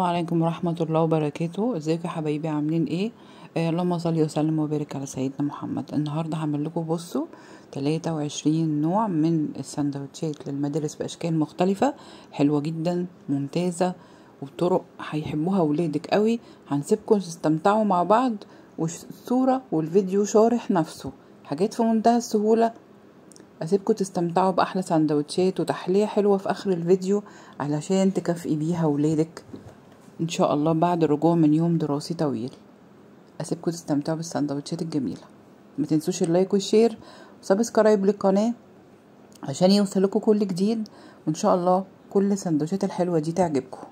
السلام عليكم ورحمة الله وبركاته. ازيكم يا حبايبي؟ عاملين إيه؟ آه اللهم صل وسلم وبارك على سيدنا محمد. النهارده هعمل لكم بصوا 23 نوع من السندوتشات للمدارس بأشكال مختلفة. حلوة جدا ممتازة وبطرق هيحبوها ولادك قوي. هنسيبكم تستمتعوا مع بعض والصورة والفيديو شارح نفسه. حاجات في منتهى السهولة. أسيبكم تستمتعوا بأحلى سندوتشات وتحلية حلوة في آخر الفيديو علشان تكافئي بيها ولادك. إن شاء الله بعد الرجوع من يوم دراسي طويل. أسيبكم تستمتعوا بالسندوتشات الجميلة. ما تنسوش ال like وال share و subscribe للقناة عشان يوصلكم كل جديد. وإن شاء الله كل السندوتشات الحلوة دي تعجبكم.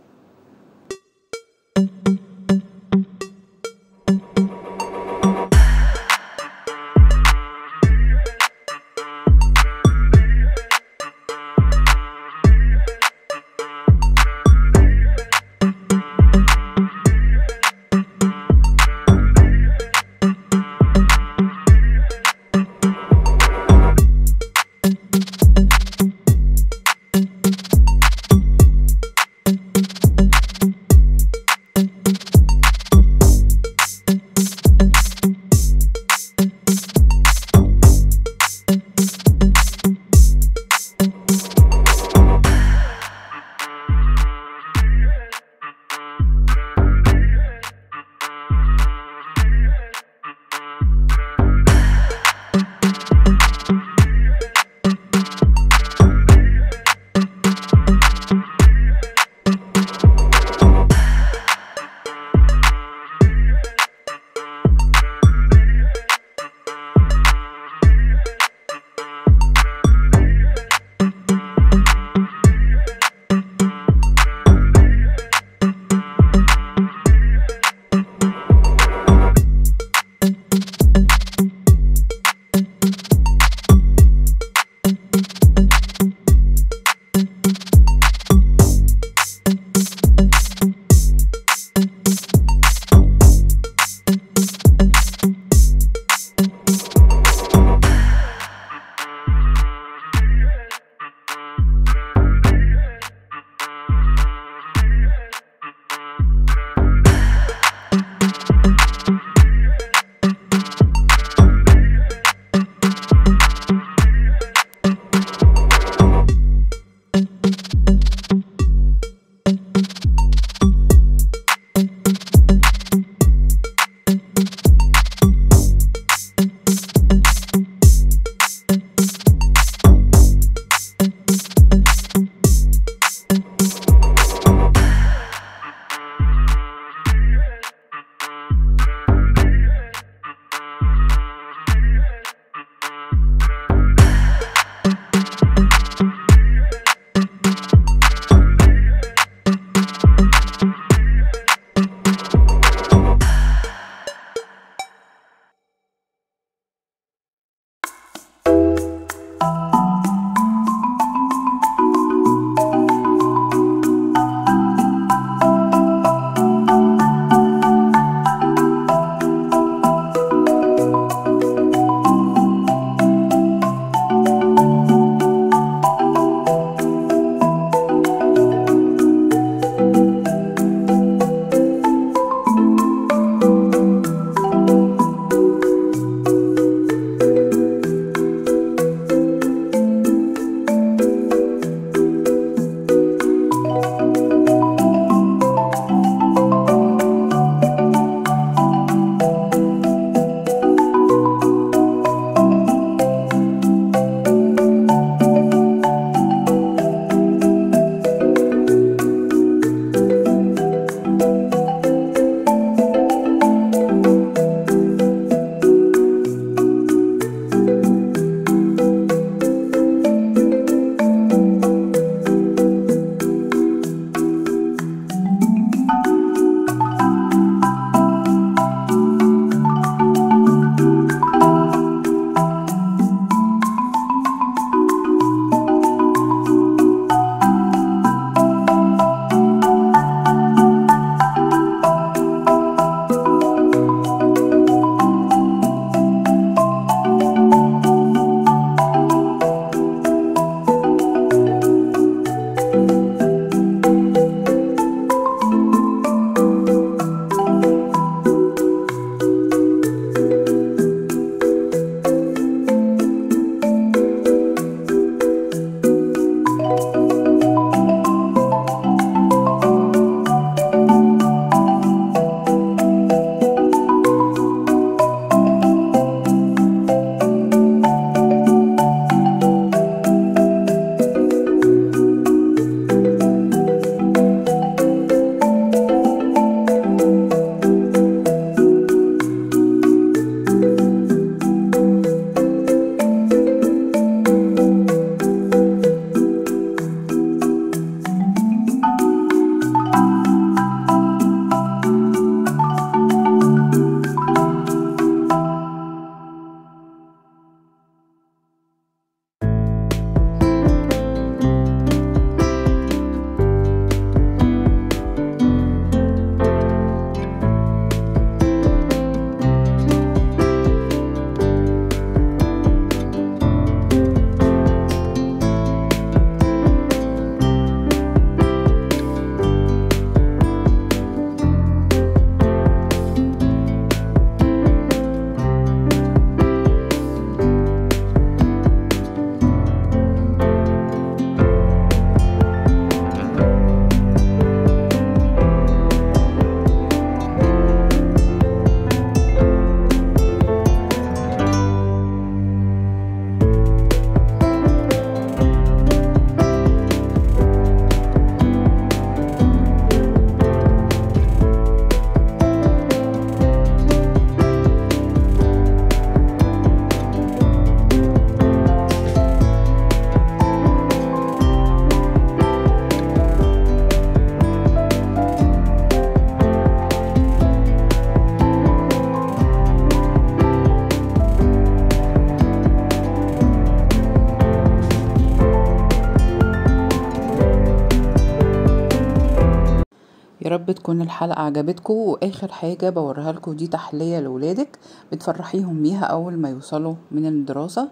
يا رب تكون الحلقة عجبتكم وآخر حاجة بوريها لكم دي تحلية لولادك بتفرحيهم بيها أول ما يوصلوا من الدراسة.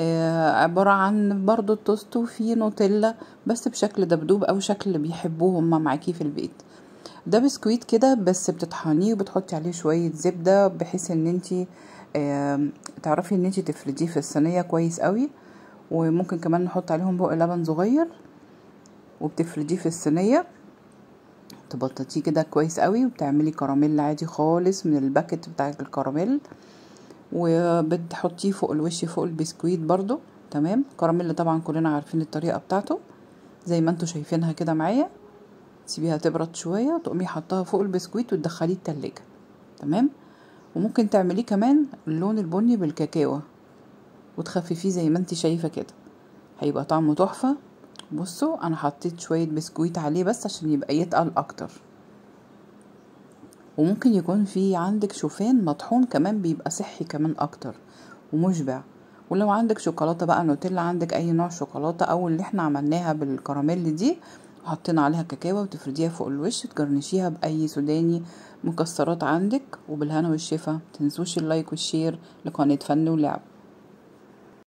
آه عبارة عن برضو التوست وفيه نوتيلا بس بشكل دبدوب أو شكل بيحبوه هما معاكي في البيت. ده بسكويت كده بس بتطحنيه وبتحطي عليه شوية زبدة بحيث إن انتي آه تعرفي إن انتي تفرديه في الصينية كويس قوي. وممكن كمان نحط عليهم بق لبن صغير وبتفرديه في الصينية. تبططيه كده كويس قوي وبتعملي كراميل عادي خالص من الباكت بتاع الكراميل وبتحطيه فوق الوش فوق البسكويت برضو تمام؟ كراميل طبعا كلنا عارفين الطريقة بتاعته زي ما أنتوا شايفينها كده معايا. تسيبيها تبرد شوية وتقومي حطها فوق البسكويت وتدخليه التلاجة تمام؟ وممكن تعمليه كمان اللون البني بالكاكاو وتخففيه زي ما انت شايفة كده. هيبقى طعمه تحفة. بصوا أنا حطيت شوية بسكويت عليه بس عشان يبقى يتقل أكتر. وممكن يكون في عندك شوفان مطحون كمان بيبقى صحي كمان أكتر ومشبع. ولو عندك شوكولاتة بقى نوتيلا عندك أي نوع شوكولاتة أو اللي إحنا عملناها بالكراميل دي وحطينا عليها كاكاو وتفرديها فوق الوش تجرنشيها بأي سوداني مكسرات عندك. وبالهنا والشفا متنسوش ال like وال share لقناة فن ولعب.